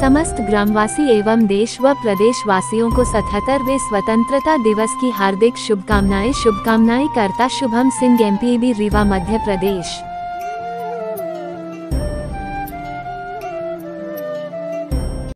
समस्त ग्रामवासी एवं देश व प्रदेश वासियों को सतहत्तरवे स्वतंत्रता दिवस की हार्दिक शुभकामनाएँ। शुभकामनाएँ करता शुभम सिंह एम रीवा, मध्य प्रदेश।